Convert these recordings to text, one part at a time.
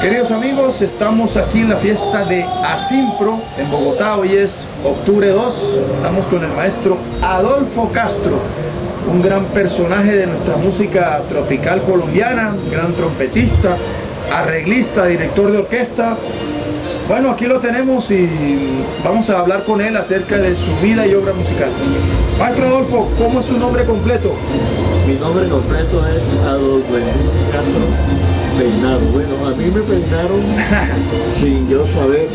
Queridos amigos, estamos aquí en la fiesta de Asimpro en Bogotá. Hoy es octubre 2. Estamos con el maestro Adolfo Castro, un gran personaje de nuestra música tropical colombiana, gran trompetista, arreglista, director de orquesta. Bueno, aquí lo tenemos y vamos a hablar con él acerca de su vida y obra musical. Maestro Adolfo, ¿cómo es su nombre completo? Mi nombre completo es Adolfo Castro peinado. Bueno, a mí me peinaron sin yo saber,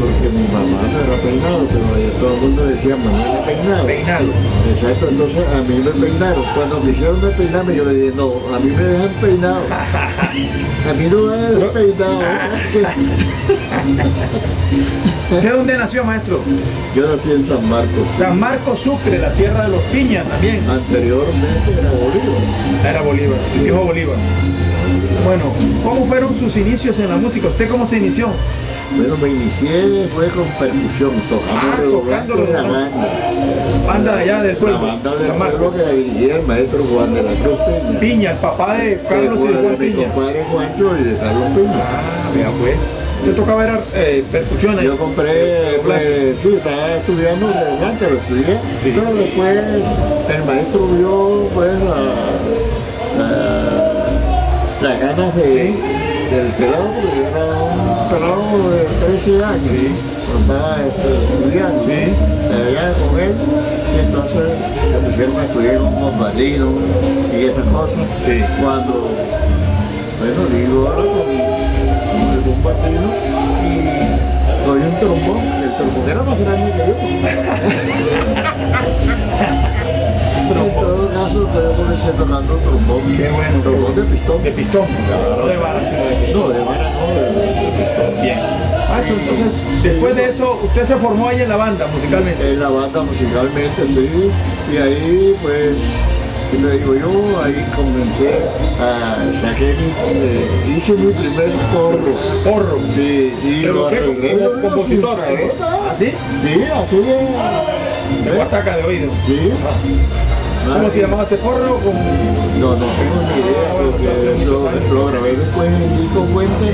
porque mi mamá no era peinado, pero todo el mundo decía Manuel peinado. Peinado. Exacto, entonces a mí me peinaron. Cuando me hicieron de peinarme, yo le dije, no, a mí me dejan peinado. A mí no me dejan peinado. ¿De dónde nació, maestro? Yo nací en San Marcos. San Marcos Sucre, la tierra de los piñas también. Anteriormente era Bolívar. Era Bolívar, viejo Bolívar. Bueno, ¿cómo fueron sus inicios en la música? ¿Usted cómo se inició? Bueno, me inicié, fue con percusión, tocando, ah, tocando la banda. Banda de allá del pueblo. La banda del pueblo que la dirigía el maestro Juan de la Cruz Piña. Piña, el papá de Carlos y de Juan Piña. Mi compadre Juancho y de Carlos Piña. Ah, vea pues. ¿Usted tocaba ver eh, percusión ahí? Yo compré, pues, sí, estaba estudiando adelante, lo estudié, sí. pero después el maestro vio, pues, la, la, las ganas de, del pelado, porque era un pelado de 13 años, sí. estaba este, estudiando, sí. allá con él, y entonces me pusieron a estudiar un bombardino y esas cosas, sí. cuando, bueno, digo, ahora con un partido y doy un trombón, el trombón era más grande que yo. en todo caso, estoy comencé tocando trombón. Qué bueno. Trombón de pistón. De pistón, no de vara, sino de pistón. No, de vara no, de, pistón. Bien. Ah, entonces, después de eso, usted se formó ahí en la banda musicalmente. En la banda musicalmente, sí. Y ahí, pues, y te digo yo, ahí comencé a saqué mi, hice mi primer porro. Porro. Sí, y ¿Pero lo qué? arreglé. ¿Como compositor? ¿eh? ¿Así? Sí, así de. De guataca de oído. Sí. ¿Cómo se llamaba ese porro? Con... No, no tengo ni idea, bueno, porque hace lo, lo grabé después en Nico Fuente,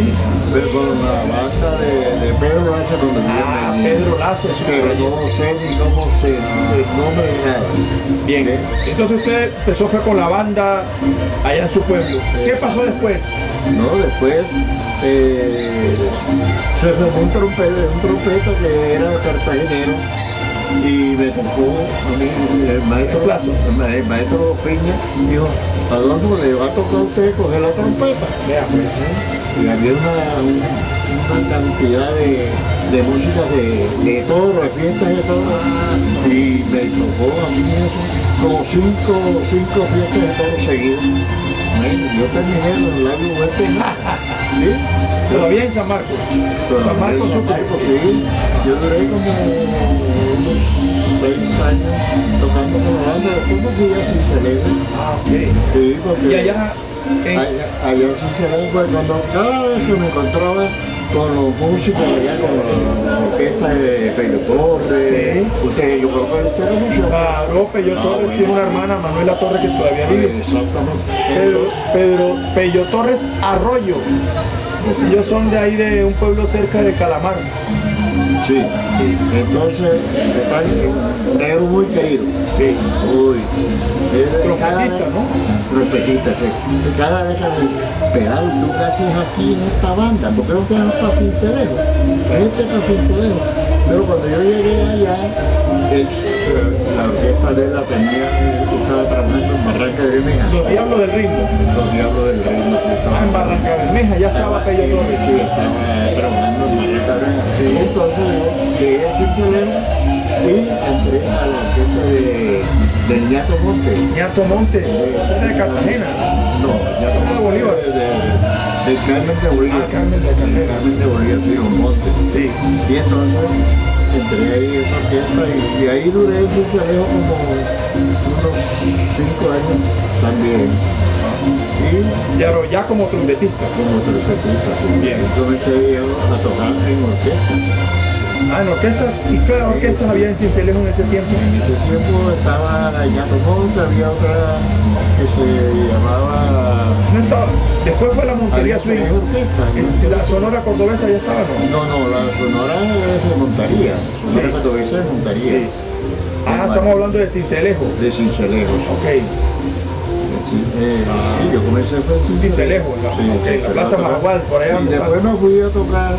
pero con la banda de, de Pedro Laza donde Ah, vive Pedro su Pero no sé ni cómo se, el nombre ni nada. Bien, entonces usted empezó fue con la banda allá en su pueblo. ¿Qué pasó después? No, después eh, se formó un trompeta, un trompeta que era cartagenero y me tocó a mí el maestro, ¿El plazo? el ma- el maestro Piña dijo, Adolfo, le va a tocar a usted coger la trompeta. Vea, pues. Y había una, un- una cantidad de, de música de, de todo, de fiestas y de todo. Y me tocó a mí eso, como cinco, cinco fiestas de todo seguidos. Bueno, Yo terminé los labios huecos. ¿Sí? Todavía en San Marcos. San Marcos San. Marcos, sí. Yo duré como unos seis años tocando con la banda, me fui a Cincelejo. Ah, ok. Sí, porque Y allá, en- allá, allá Cincelejo, pues, cuando cada vez que me encontraba con los músicos allá, con la, orquesta de Pedro Torres, Sí. usted, yo creo que usted conoció. Claro, Pello Ah, Torres bueno. tiene una hermana, Manuela Torres, que todavía vive. Exactamente. Pedro, Pedro, Pello Torres Arroyo. Ellos son de ahí de un pueblo cerca de Calamar. Sí, sí. Entonces, un negro muy querido. Sí. Uy. Es de Trompetista, ¿no? Trompetista, sí. Cada vez que me pedal, ¿tú qué haces aquí en esta banda? ¿Por qué no te vas para Cincelejo? Vete para Cincelejo. Pero cuando yo llegué allá, es, la orquesta de la tenía, eh, estaba trabajando en Barranca de Bermeja. Los Diablos del Ritmo. Los diablos del sí, Ah, en Barranca Bermeja, ya estaba Pello Torres. Sí, estaba trabajando en Barranca de Bermeja. Sí, entonces yo llegué a Cincelejo y entré a la orquesta de, de Ñato Monte. Ñato Monte, de Cartagena. No, ya Ah, de Bolívar. De, de, de Carmen de Bolívar. Ah, Carmen de Cartagena. Carmen de Bolívar, Río Monte. Sí. Y entonces entré ahí en esa orquesta y, y ahí duré en Cincelejo como unos cinco años también. Y Y ahora ya como trompetista. como trompetista. sí. Bien. Yo a tocar en orquesta. Ah, en orquesta. ¿Y qué orquestas había en Cincelejo en ese tiempo? En ese tiempo estaba Ñato Monte, había otra que se llamaba... No estaba, después fue la Montería Eh, La Sonora Cordobesa ya estaba, ¿no? No, no, la sonora es Montaría. Sonora Sí. Cordobesa es Montaría. Sí. Ah, estamos hablando de Cincelejo. De Cincelejos. Ok, Sí, eh, sí, yo comencé fue en Cincelejo, en la, Sí, Plaza. Majagual, por allá. Y después me fui a tocar,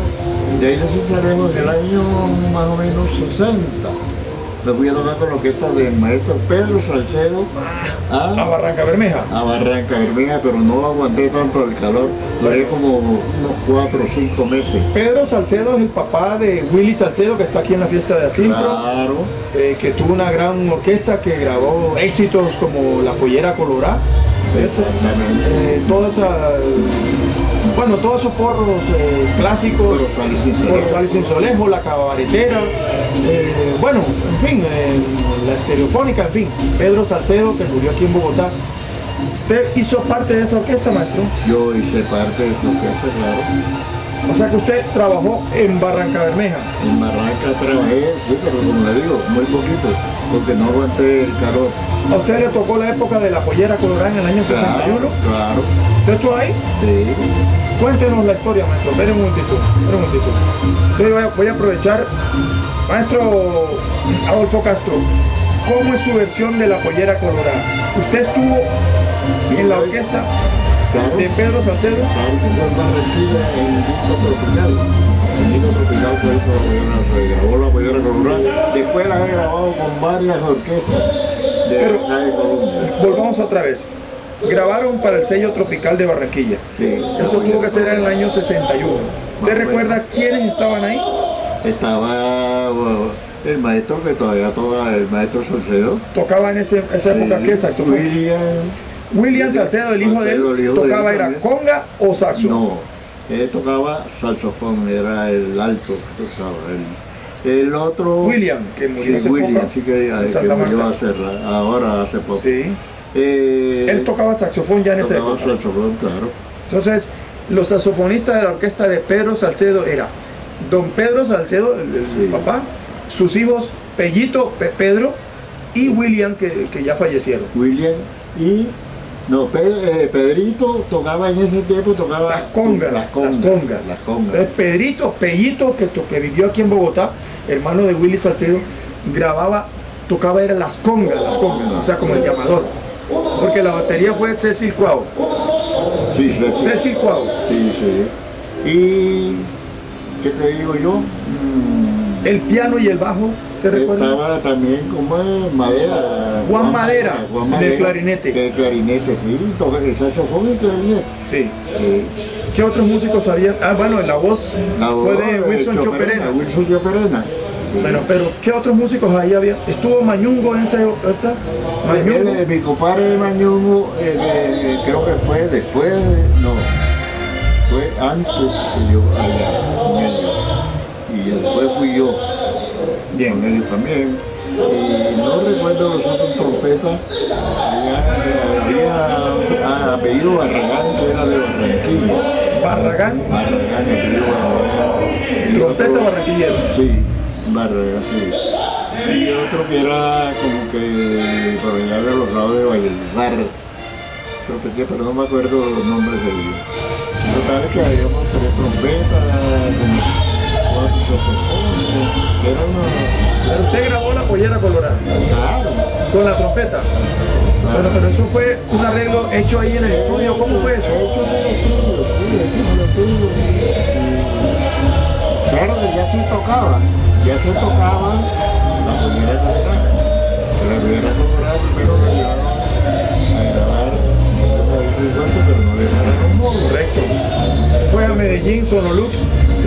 de ahí de Cincelejos, en el año más o menos 60. Me fui a tocar con la orquesta del maestro Pedro Salcedo a a, Barranca Bermeja. a Barranca Bermeja, pero no aguanté tanto el calor. Duré como unos cuatro o cinco meses. Pedro Salcedo es el papá de Willy Salcedo, que está aquí en la fiesta de Asimpro, Claro. eh, que tuvo una gran orquesta que grabó éxitos como La Pollera Colorada. Exactamente. Eh, toda esa, bueno, todos esos porros eh, clásicos. Corozal y Cincelejo, la cabaretera, eh, bueno, en fin, eh, la estereofónica, en fin, Pedro Salcedo, que murió aquí en Bogotá. ¿Usted hizo parte de esa orquesta, maestro? Yo hice parte de su orquesta, claro. O sea que usted trabajó en Barranca Bermeja. En Barranca trabajé, sí, pero como le digo, muy poquito, porque no aguanté el calor. ¿A usted le tocó la época de la pollera colorada en el año 61? claro. ¿Usted estuvo ahí? Sí. Cuéntenos la historia, maestro. Espere un momentito. Un momentito. Entonces voy a, voy a aprovechar. Maestro Adolfo Castro, ¿cómo es su versión de la pollera colorada? ¿Usted estuvo en la orquesta Claro. De Pedro Salcedo? En disco tropical. En disco tropical fue se grabó la pollera colorada. Después la he grabado con varias orquestas de Colombia. Volvamos otra vez. Grabaron para el sello tropical de Barranquilla. Sí. Eso tuvo que ser en el año 61. ¿Usted recuerda quiénes estaban ahí? Estaba bueno, el maestro que todavía toca, el maestro Salcedo. Tocaba en ese- esa época, Sí, ¿qué saxofón? William. William Salcedo, el hijo de Salcedo, él, hijo de él tocaba era conga o saxo. No, él tocaba saxofón, era el alto que tocaba. El, el otro. William, que murió Sí, hace William, poco sí que, en que murió hace ra- ahora hace poco. Sí. Eh, Él tocaba saxofón ya en esa tocaba época. saxofón, claro. Entonces, los saxofonistas de la orquesta de Pedro Salcedo era don Pedro Salcedo, el, Sí. papá, sus hijos Pellito, Pe- Pedro y William, que, que ya fallecieron. William y. No, Pe- eh, Pedrito tocaba en ese tiempo, tocaba. Las congas, Las congas. las congas. Las congas. Entonces, Pedrito, Pellito, que, que vivió aquí en Bogotá, hermano de Willy Salcedo, grababa, tocaba era las congas, las congas, o sea, como el llamador. Porque la batería fue Cecil Cuau. Sí, sí, sí. Cecil Cuau. Sí, sí. Y. ¿Qué te digo yo? Mm, El piano y el bajo, ¿te recuerdas? Estaba también como Madera. Juan Madera, Juan de clarinete. De clarinete, sí. Toca el saxofón y clarinete. Sí. Eh, ¿Qué otros músicos habían? Ah, bueno, la voz la fue voz de Wilson Choperena. Wilson Choperena. Sí. Bueno, pero ¿qué otros músicos ahí había? ¿Estuvo Mañungo en esa esta? Él, Mañungo. eh, mi compadre Mañungo, eh, eh, eh, creo que fue después, no, fue antes que yo allá. Y después fui yo, Bien. ellos también. Y no recuerdo los otros trompetas, había, ah, apellido Barragán, que era de Barranquilla. Barragán, Barragán, apellido Barragán. Trompeta barranquillero. Sí, Barragán, sí. Y otro que era como que por allá de los lados de que sí, pero no me acuerdo los nombres de ellos. Total que habíamos tres trompetas, era una... Pero usted grabó la pollera colorada Claro, con la trompeta. Bueno, pero eso fue un arreglo hecho ahí en el estudio. ¿Cómo fue eso? Sí, Claro que ya se tocaba, ya se tocaba la pollera colorada. La pollera colorada primero la llevaron a grabar, pero no le. Correcto. Fue a Medellín, Sonolux,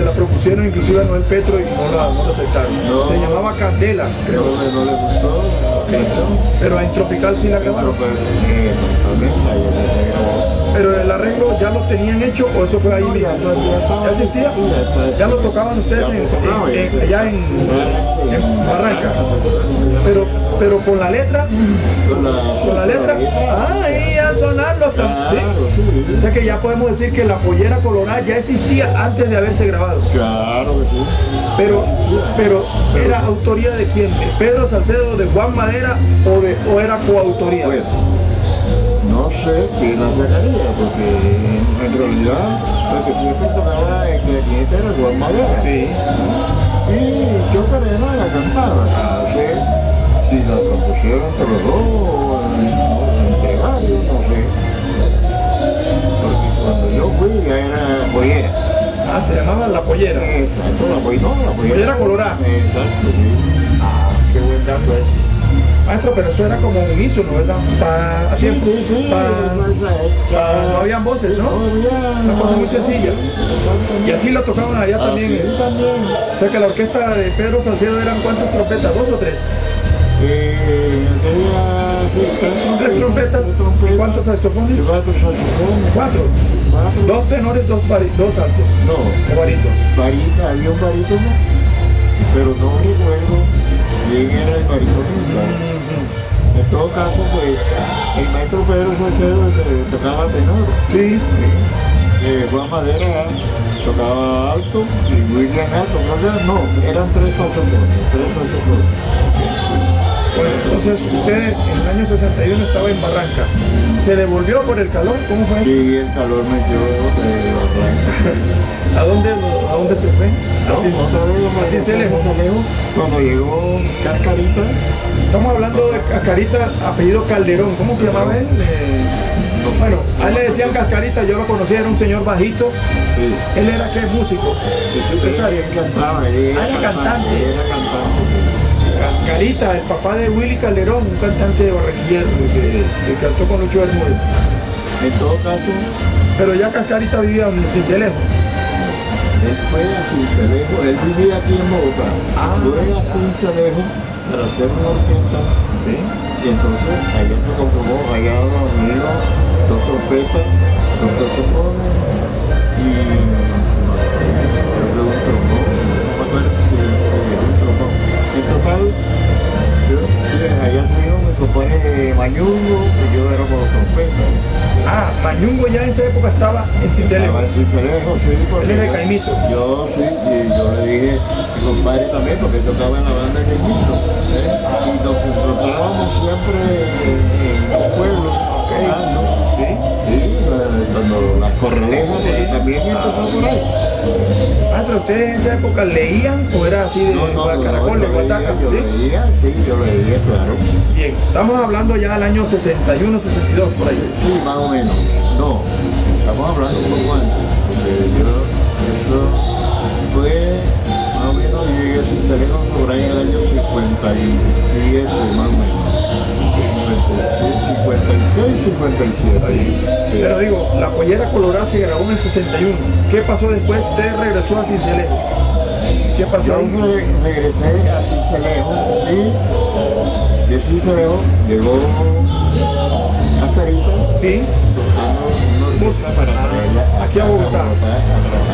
se la propusieron inclusive a Noel Petro y no la, no la aceptaron. No. Se llamaba Candela, creo. No, le- gustó. Pero en Tropical sí la grabaron. Pero el arreglo ya lo tenían hecho o eso fue ahí mismo. ya, ya estaba- ¿Ya existía? ya lo tocaban ustedes en- allá en, en Barranca. Pero, pero con la letra, Con la, letra, sonarlo. ¿sí? Claro, sí. O sea que ya podemos decir que la pollera colorada ya existía antes de haberse grabado. Claro que sí. Pero, pero ¿era autoría de quién? ¿De Pedro Salcedo, de Juan Madera o, de, o era coautoría? Bueno, sé quién la sacaría, porque en realidad lo que siempre tocaba el cliente era Juan Madera. Sí. Y yo Carena la cantaba, no sé si la compusieron entre los dos entre varios, no sé. Porque cuando yo fui ya era pollera. Ah, se llamaba La Pollera. Exacto, la pollera, no, la pollera. Pollera colorada. Exacto, sí. Ah, qué buen dato es. Maestro, pero eso era como un unísono, ¿verdad? Pa, Sí, sí, sí. pa- esa- pa- no habían voces, ¿no? Una cosa muy sencilla. Y así lo tocaban allá también. Así también. O sea que la orquesta de Pedro Salcedo eran cuántas trompetas, dos o tres. Tres trompetas. ¿Y cuántos saxofones? cuatro saxofones. Cuatro. Cuatro. Dos tenores, dos, dos altos. No, O baritos. varita, había un barítono, pero no recuerdo quién era el barítono. En todo caso, pues, el maestro Pedro Salcedo tocaba tenor. Sí. Eh, Juan Madera tocaba alto y William alto. No, no, eran tres saxofones, tres saxofones. Bueno, entonces usted en el año 61 estaba en Barranca. ¿Se devolvió por el calor? ¿Cómo fue? Y el calor me dio de Barranca. ¿A dónde, a dónde se fue? Así, No, me así se lejos. Cuando llegó Cascarita, Estamos hablando de Cascarita, apellido Calderón. ¿Cómo se llamaba él? Eh, bueno, a él le decían Cascarita, yo lo conocía, era un señor bajito. sí, Él era qué músico, empresario. él cantaba, él Ah, era cantante. él Era cantante. Cascarita, el papá de Willy Calderón, un cantante de barranquillero que, que cantó con Lucho Bermúdez. En todo caso, Pero ya Cascarita vivía en Cincelejo. él fue a Cincelejo, él vivía aquí en Bogotá. Ah. Fue a Cincelejo para hacer una orquesta Sí. y entonces allá se comprobó, allá los amigos, dos trompetas, dos saxofones y creo que total, yo, allá estuvieron mi compadre Mañungo, que yo era por trompetas. Ah, Mañungo ya en esa época estaba en Cincelejo. Estaba en Cincelejo, sí, porque Él es de yo- Caimito. Yo sí, y yo le dije, mi compadre también, porque tocaba en la banda de Caimito. ¿eh? Y nos encontrábamos siempre en, en los pueblos, tocando. Sí. Sí, cuando las correlejas, porque también empezó por ahí. Ah, pero ustedes en esa época leían o era así de caracol, de guataca, yo ¿sí? leía, sí, yo leía, claro. Bien, estamos hablando ya del año 61, 62, por ahí. Sí, más o menos. No, estamos hablando un poco antes, porque yo, eso fue más o menos, yo llegué a por ahí en el año 57, más o menos. 56, 57. ahí. Sí. Pero digo, la pollera colorada se grabó en el 61. ¿Qué pasó después? Usted regresó a Cincelejo. ¿Qué pasó Yo re- regresé a Cincelejo y de Cincelejo llegó Cascarita Sí, buscando para traerla Aquí a Bogotá. a trabajar.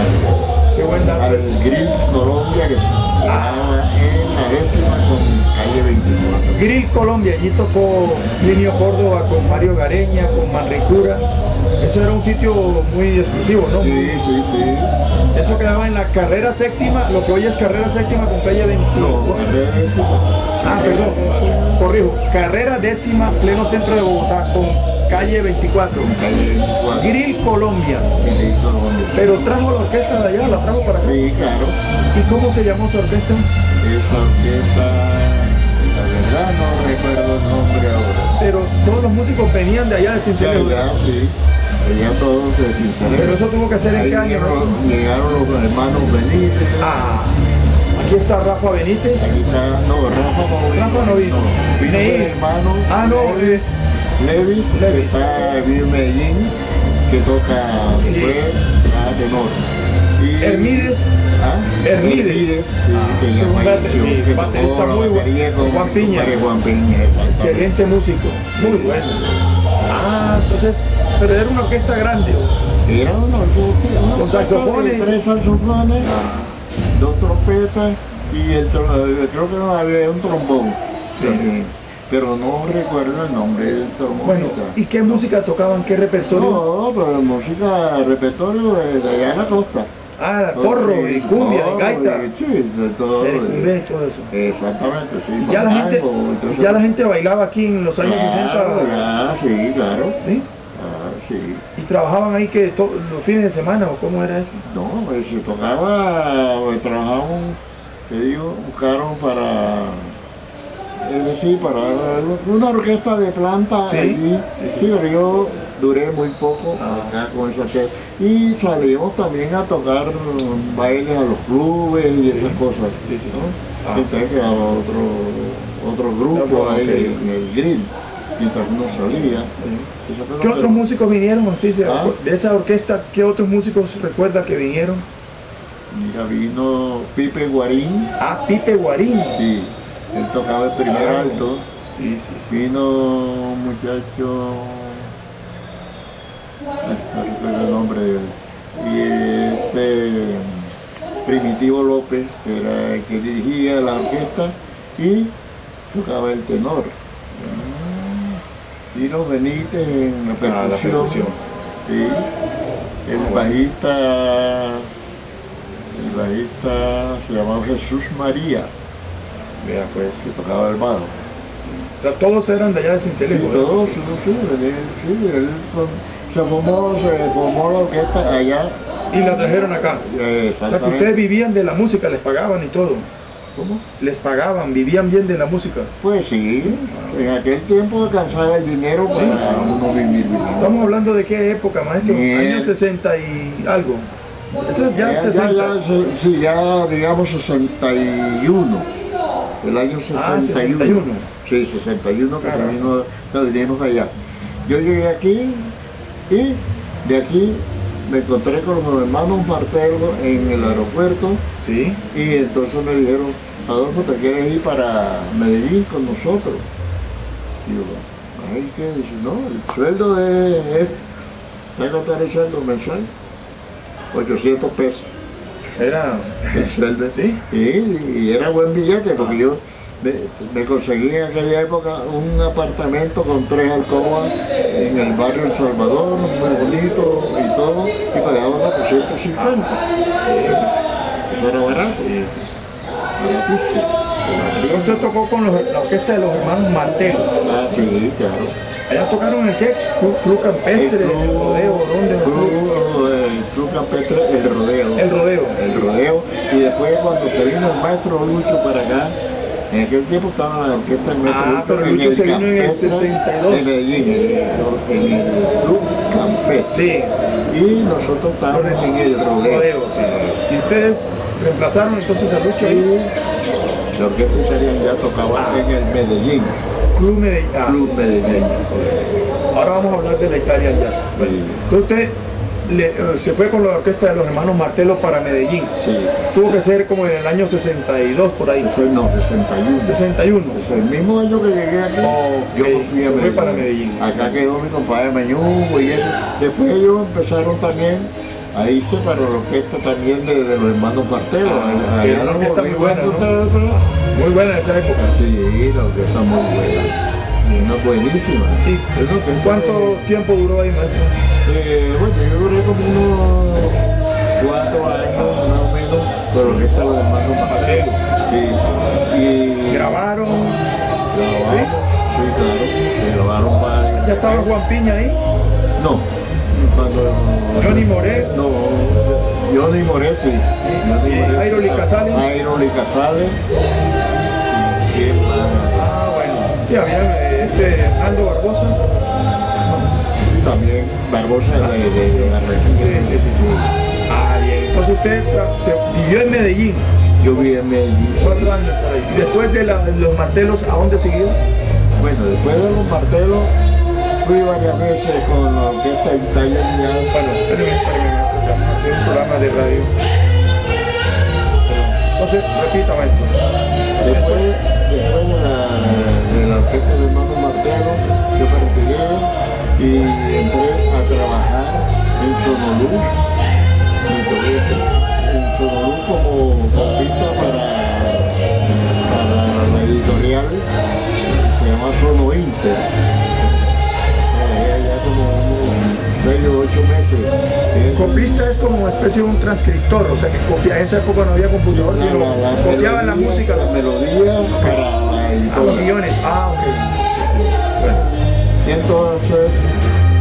qué al ese. Grill Colombia que estaba en la décima con calle 24. Grill Colombia, allí tocó Linio Córdoba con Mario Gareña, con Manricura. Eso era un sitio muy exclusivo, ¿no? Sí, sí, sí. Eso quedaba en la carrera séptima, lo que hoy es carrera séptima con calle 21. No, a ver, décima. Ah, perdón, corrijo. Carrera décima, pleno centro de Bogotá, con calle 24. Con calle 24. Grill Colombia. Pero trajo la orquesta de allá, la trajo para acá. Sí, claro. ¿Y cómo se llamó su orquesta? Esta orquesta, la verdad no recuerdo el nombre ahora. Pero todos los músicos venían de allá de ya, sí. Ya todos se Cincelejo. Pero eso tuvo que ser en qué año, llegaron, ¿no? llegaron los hermanos Benítez. Ah, aquí está Rafa Benítez. Aquí está, no, Rafa no vino. Rafa no vino. El hermano Ah, no, Levis, Levis, que Levis. está vive en Medellín, que toca, Sí. a tenor. Y, Hermídez. ¿Ah? Hermídez. sí, Ah, que falleció, sí, que baterista tocó la muy bueno. Juan Piña. Juan. Excelente músico. Muy bueno. Ah, entonces, pero era una orquesta grande. Era una orquesta, una Con saxofones. Tres saxofones, dos trompetas y el creo que no había un trombón. también, Pero no recuerdo el nombre del trombón. Bueno, ¿y qué música tocaban? ¿Qué repertorio? No, pero música, repertorio de, de allá en la costa. Ah, porro y cumbia y Porro gaita. y- Sí, de todo. El cumbia y todo eso. Exactamente, sí. Y ya la gente, ya la gente bailaba aquí en los años Claro, 60. Ya, sí, claro. ¿Sí? trabajaban ahí que los fines de semana o cómo era eso? No, pues se tocaba, pues, trabajaban, te digo, buscaron para, es decir, para una orquesta de planta Sí, allí. sí, sí. Sí, pero yo duré muy poco Ah. acá con esa orquesta. Y salimos también a tocar bailes a los clubes y Sí. esas cosas. Sí, sí, sí. ¿no? Ah. Entonces quedaba otro, otro grupo Ah, ahí en el grill, mientras uno salía. ¿Qué otros músicos vinieron así? Ah. De esa orquesta, ¿qué otros músicos recuerda que vinieron? Mira, vino Pipe Guarín. Ah, Pipe Guarín. Sí, él tocaba el primer Claro. alto. Sí, sí, sí. Vino un muchacho, no recuerdo el nombre de él. Y este Primitivo López, que era el que dirigía la orquesta y tocaba el tenor. Vino Benítez en la Ah, percusión. El Ah, bueno. bajista, el bajista se llamaba Jesús María, Vea, pues. que tocaba el bajo. O sea, todos eran de allá de Sí, Cincelejo. ¿verdad? todos, sí, sí, él- sí, él se formó, se formó la orquesta allá. Y la trajeron acá. O sea, que ustedes vivían de la música, les pagaban y todo. ¿Cómo? Les pagaban, vivían bien de la música. Pues sí, en aquel tiempo alcanzaba el dinero para uno vivir bien. Estamos hablando de qué época, maestro? Bien. Años 60 y algo. Eso ya, Ya, ya, 60. ya, sí, ya digamos 61. El año 61. Ah, 61. Sí, 61 que se vino, nos vinimos allá. Yo llegué aquí y de aquí me encontré con los hermanos Martelo en el aeropuerto Sí. y entonces me dijeron, Adolfo, ¿te quieres ir para Medellín con nosotros? Y yo, ay, ¿qué? Dice, no, el sueldo de. ¿Sabes cuánto era el sueldo mensual? 800 pesos. Era. el sueldo. ¿Sí? Y, y era buen billete porque yo me, me conseguí en aquella época un apartamento con tres alcobas en el barrio El Salvador, muy bonito y todo, y pagaba 450. Eso era barato. Baratísimo. Usted tocó con los- la orquesta de los hermanos Martelo. Ah, sí, claro. Allá tocaron en qué? Club, Club Campestre, el, club- rodeo, ¿dónde? El club- club, el club campestre, el rodeo. El rodeo. El rodeo. Y después cuando se vino el maestro Lucho para acá, en aquel tiempo estaba la orquesta del maestro Ah, Lucho pero en Lucho se vino en el Campestre 62. De Medellín, en el, en club campestre. Sí, Y nosotros estábamos en el rodeo. rodeo, sí. Y ustedes reemplazaron entonces a Lucho. Y la orquesta italiana ya tocaba Ah. en el Medellín. Club Medellín. Ah, Club sí, sí. Medellín. Ahora vamos a hablar de la Italian Jazz. Entonces usted le- eh, se fue con la orquesta de los hermanos Martelo para Medellín. Sí. Tuvo que ser como en el año 62 por ahí. No, 61. 61. Pues el mismo año que llegué aquí, yo fui a se para Medellín. Acá quedó mi compadre Mañugo y eso. Después ellos empezaron también a irse para la orquesta también de, de los hermanos Martelo. Ah, que era una nos orquesta muy buena, ¿no? Muy buena en esa época. Sí, la orquesta muy buena. Buenísima. ¿Y Es que- cuánto tiempo duró ahí, maestro? Eh, bueno, yo Sí. Y Grabaron. Sí, claro, se grabaron varios. Ya estaba Juan Piña ahí. No, cuando... Johnny Moré. No, Johnny Moré, sí. Licazales. Y quién más? Ah, bueno. Sí, había eh, este Hernando Barbosa. Sí, también Barbosa de, de, de la Sí, región. sí, sí, sí. Ah, bien. Entonces usted se vivió en Medellín Yo vi en Medellín. cuatro años por ahí. Después de, la- los martelos, ¿a dónde siguió? Bueno, después de los martelos, fui varias veces con la orquesta Italia. Bueno, espérenme, espérenme, vamos a hacer un programa de radio. Entonces, repita, maestro. Después, después de, la, de la orquesta de hermano Martelo, yo retiré y entré a trabajar en Sonoluz, en Como copista para, para la editorial, se llama Sono Inter. Allá como unos seis o ocho meses. Copista es como una especie de un transcriptor, o sea que copia, en esa época no había computador, sino la- la copiaban la música La melodía para la a los editorial. guiones. Ah, ok. Bueno, Y entonces,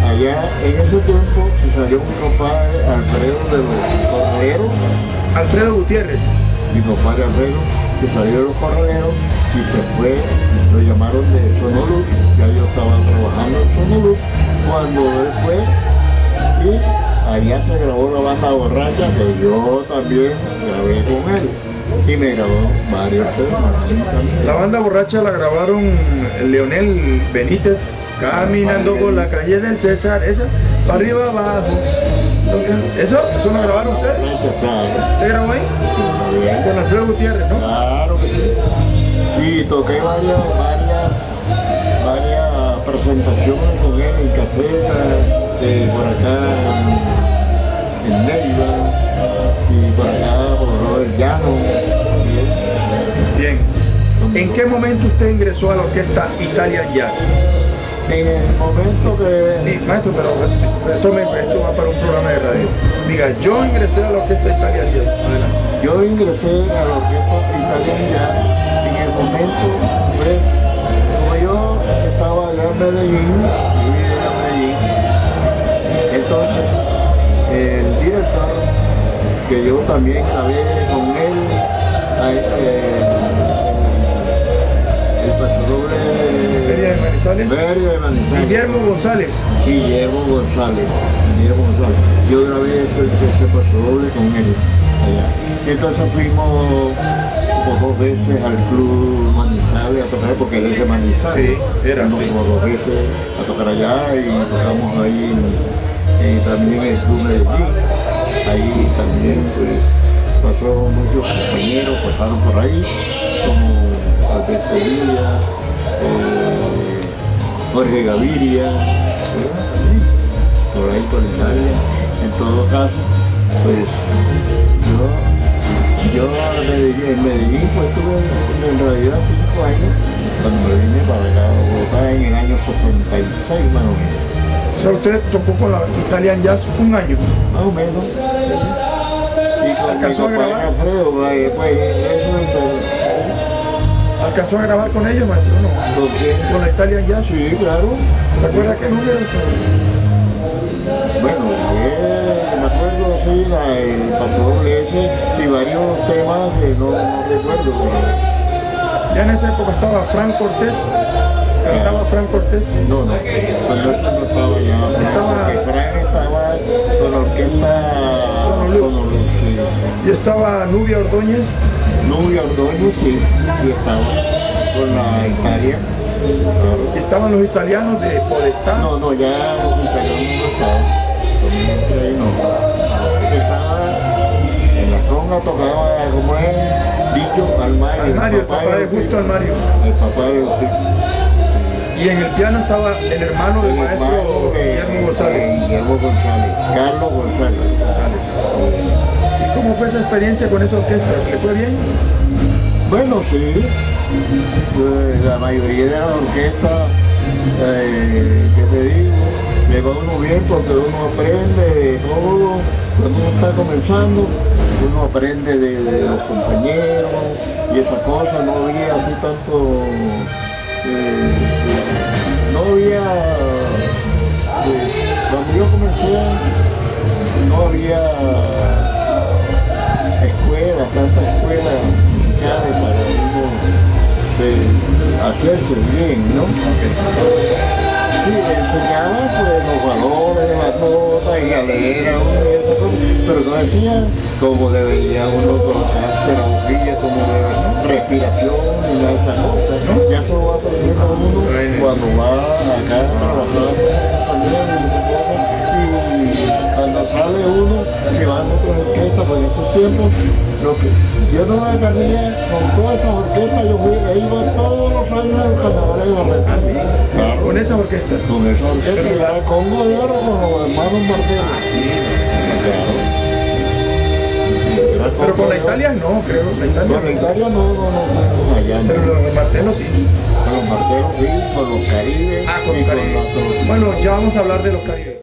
allá en ese tiempo se salió mi compadre Alfredo de los Correros. Alfredo Gutiérrez. Mi compadre Alfredo, que salió de los Correros y se fue, lo llamaron de Sonolux, ya yo estaba trabajando en Sonolux, cuando él fue y allá se grabó la banda borracha que yo también grabé con él y me grabó varios temas. La banda borracha la grabaron Leonel Benítez caminando por la calle del César, esa, para arriba abajo. ¿Eso? ¿Eso lo grabaron ustedes? ¿Te grabó ahí? Con Alfredo Gutiérrez, ¿no? Claro que sí. Y toqué varias, varias, varias presentaciones con él en caseta, eh, por acá en, en Neiva, y por acá por el Llano. Bien. ¿En qué momento usted ingresó a la orquesta Italian Jazz? En el momento que... Maestro, pero esto, me- esto va para un programa de radio. Diga, yo ingresé a la orquesta Italian Jazz. Adelante. Yo ingresé a la orquesta italiana en el momento, pues, como yo estaba allá en Medellín, vivía en Medellín, entonces el director, que yo también grabé con él, eh, el paso Feria de Manizales. De Manizales. Guillermo González. Guillermo González. Guillermo González. Yo grabé ese, ese paso doble con él allá. Entonces fuimos como dos veces al club Manizales a tocar, porque él es de Manizales. Sí, era, Fuimos sí. como dos veces a tocar allá y tocamos ahí eh, también en el club Medellín. Ahí también pues pasó muchos compañeros, pasaron por ahí, como Alberto eh, Jorge Gaviria, por ahí por Italia. En todo caso, pues yo, yo en Medellín, en Medellín pues tuve en realidad cinco años cuando me vine para acá a Bogotá en el año 66 más o menos. O sea, usted tocó con la Italian Jazz un año. Más o menos. Y con mi ¿Alcanzó a compadre grabar? Alfredo, pues eso es ¿Alcanzó a grabar con ellos, maestro? No. ¿Con quién? Con la Italian Jazz. Sí, claro. ¿Se acuerda qué número? Bueno, eh, me acuerdo así, la, el paso ese y varios temas que no, no recuerdo. Ya en esa época estaba Frank Cortés. Cantaba Frank Cortés. No, no, cuando eso no estaba ya. Estaba- Porque Frank estaba con la orquesta Sonolux. Sonolux, sí. Y estaba Nubia Ordóñez. Nubia Ordóñez, sí, sí estaba. Con la Italia. Estaban los italianos de Podestá. No, no, ya los italianos no estaban. No. Estaba en la conga tocaba como es dicho Almario. Almario, el papá de Justo Almario. El papá de Justo. Y en el piano estaba el hermano del El maestro Guillermo González. Guillermo González. Carlos González. ¿Y cómo fue esa experiencia con esa orquesta? ¿Le fue bien? Bueno, sí. La mayoría de la orquesta, eh, te digo, le va uno bien porque uno aprende de todo. Cuando uno está comenzando, uno aprende de, los compañeros y esas cosas. No había así tanto. eh, no había. pues, cuando yo comencé, no había escuelas musicales para uno hacerse bien, ¿no? Sí, le enseñaban pues los valores las notas y a leer a uno y esas cosas, pero no decían cómo debería uno colocarse la boquilla, cómo debe, respiración y de esas cosas, ¿no? Ya eso va aprendiendo uno cuando va acá a trabajar y cuando sale uno en otras orquestas, en esos tiempos, lo que yo no me perdía con todas esas orquestas, yo fui, iba todos los años al carnaval de Barreto. ¿Ah, sí? Claro. Con esa orquesta. Con esa orquesta, y la Congo de Oro con los hermanos Martínez. Ah, sí. Claro. Pero con la. Italia no, creo. La Italia Con la Italia no, no, no, allá no. Pero los martelos sí. Con los marteros sí, con los caribes Ah, con los con Caribe. los Bueno, ya vamos a hablar de los Caribes.